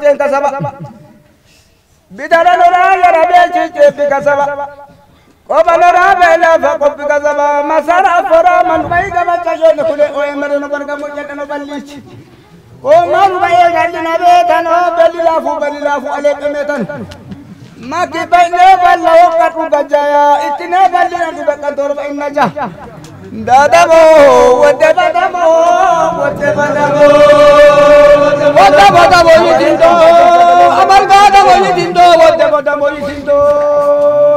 cenka saba bidara lora yara be cece bika saba koba lora be lafa ko bika saba masara fora man mai gaba tajo ne kule o emere no barga mo jada no ballici ko man baye galli na be tan o belli lafu belli lafu ale kame tan maki bayne walla o katu gajaya itine balli na duba kantor bayna ja dada mo wadda ودا مولی سندو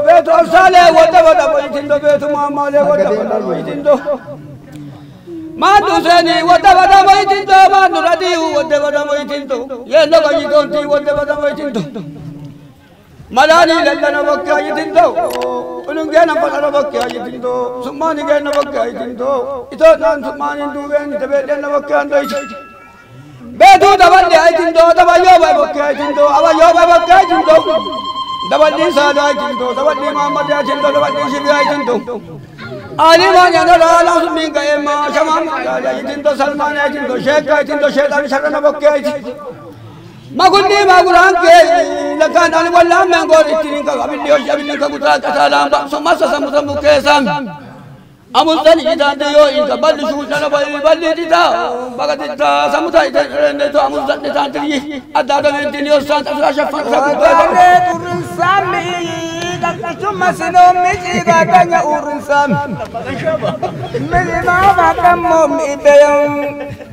بیت افساله ودا ودا مولی سندو بیت محمله ودا ودا مولی سندو ما دوسنی ودا ودا مولی سندو ما نورادیو ودا ودا مولی سندو یه نگاهی کنی ودا ودا مولی سندو ملانی لندن وقتی آیی سندو ulungge na pala na bakke ayi dindo summani ge na bakke ayi dindo ito nan summani ndu ge ni tebe na bakke ando ichi bedu دبل دی اجن دو دبا yo بای بو کای do دو yo یو بای بو do جن دو دبل دی سا دا جن دو دبل دی محمد دی جن دو دبل دی شی دی جن دو علی ما جن دو لا اس می گئے ما شما ما دی جن دو سلمان دی جن دو شیخ کای جن دو شیطان شرنا بو کای جن مگن دی مگران کے لکان ان ولا من گوری تین کا ابن دیو جبن کا گترا کا سلام سم سم amusani jitanti yo inta balli suusana bayi balli dita bakati ta samuta ita rendeto amusani jitanti yi adada ventini yo santa suka shafan sa kubba ale urun sami dakka summa sino miji gadanya urun sami miji ma baka mom ibeyom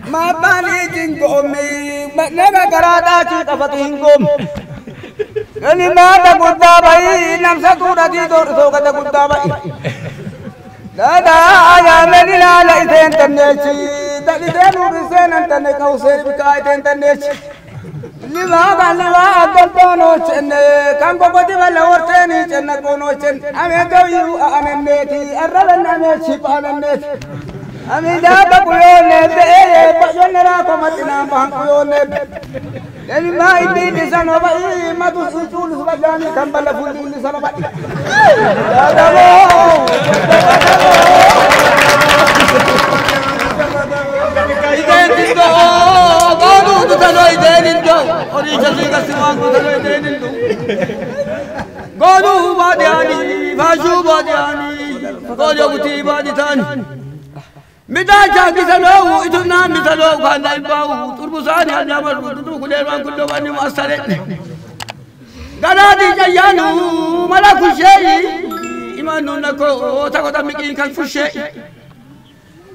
ma bani jingo mi naga garada chi kafat hingom gani ma da gudda bayi namsa gudda di dor so gada gudda bayi Dadaa meli laala iteen tanneechi. Tadhiteen uubiseen antane kausee bikaa iteen tanneechi. Limaa bal'aa addolboonochenne kan kokoti bala worteeni cenna goonochenne ameetoyyuu aanenneeti arraban ameechi paalenneeti. Amidaa bakuyoonneette eeyee bajonneraa komaxinaan bahan kuyoonneette. Lelimaa ibiidhi sanoo ba'ii matus ucuulus badaanii kan bala fulfuulli sana ba'i. Dadaa takota mikin kan fushei.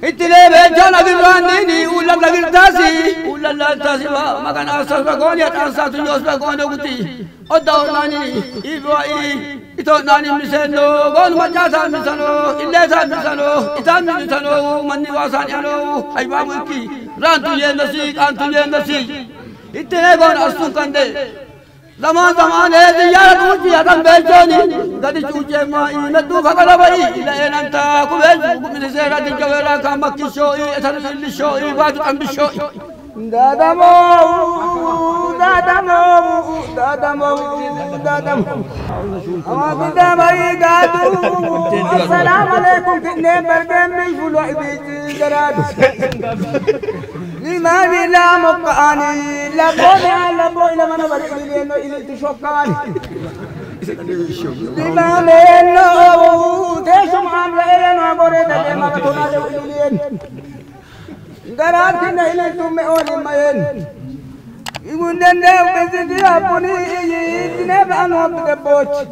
Ittile bejana lanta siwa magana sosba goni at ansa tu yosba goni guti odaw nani ibo i ito nani miseno gon maja sa misano ille sa misano itan misano manni wasan yano ayba mulki ran tu ye nasi kan tu ye nasi itne gon asun kande zaman zaman e ziyaret uci adam bejoni gadi cuce ma ina du kakala bai ila enanta ku beju ku minisera di kawera kamakki shoi etan filli shoi batu ambi shoi Dadamo, dadamo, dadamo, dadamo. Amabida mai gadu. Assalamu alaikum kinne barben mi fulo ibiti garadu. Limani la mokani la bone la boy la mana bari ile no ile tu shokani. Limani no te sumam la ile no gore de ma tona de ile. Garati na ile tumme oni mayen. Ibundende bezidi apuni itine banu abde boch.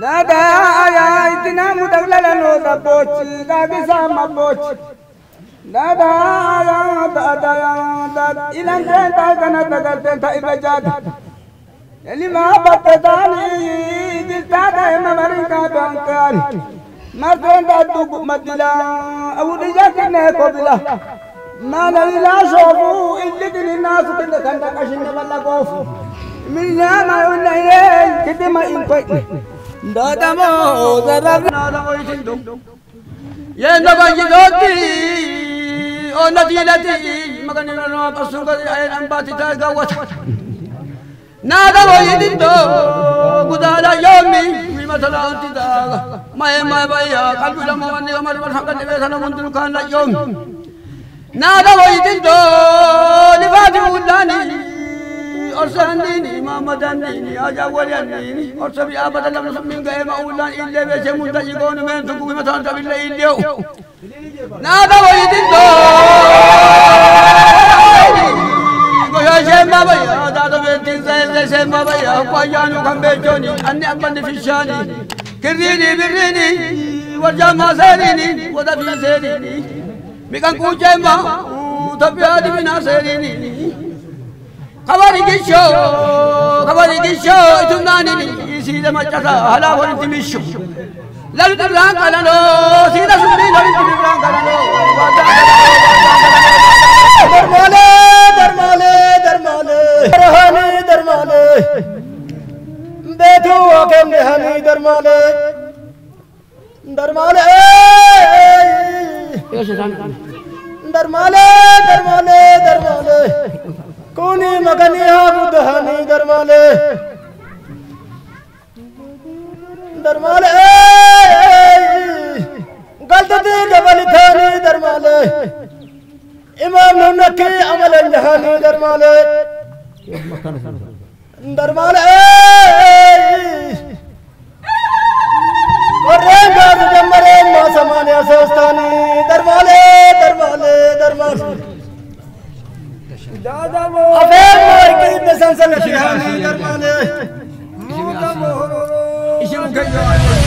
Nada aya itina mudaglala no da boch gagisa ma boch. Nada aya da da da ilan ta kana ta ta ta ibajad. Elima battani dilta da ma marinka bankan. Marten da tugu madila awudi bila. Mana ila shofu illikin الناس كده كان تكشن بلا قوف من ياما ولا يل كده ما ينقي دادمو زربنا yendo gajidoti ona dilati magani no pasunga ayen ambati ta gawata nada wo yidindo gudala yomi mi masala anti da mai mai baya kalbi lamo wani kamar mar hakan de sana mundur kan la yomi nada wo yidindo ni fati ulani أرسلني محمد أنيني أجاول أنيني أرسل يا أبدا لم نسمين غير مأولا إلا بشي منتجقون من تقوم مثلا تبلا إليو نادى ويدندو goya shemma baya daado beetin sayilde shemma baya kwayyanu kan beechoni anni abbanni fishani kirrini birrini warjama seerini wada fi seerini mikan Mika kuchema utapyaji uh, vinaselini Kabari gisho Kabari gisho Tunanini Isile machasa Halafu nitimisho Lalu tibranga lalo Sina suri Lalu tibranga lalo Dermale Dermale Dermale Derhani Dermale Betu Akem Dehani Dermale Dermale दरमाले दरमाले दरमाले। कोनी मगनी हा दरमाले। दरमाले गलत दी डबल थानी दरमाले। इमाम नकी अमल जहानी दरमाले। दरमाले दरबारे अस्ताने दरबारे दरबारे दरबारे दादा वो अबे मोर की दसन से लशिहानी दरबारे। मुँह का मोर इसे मुखै जाए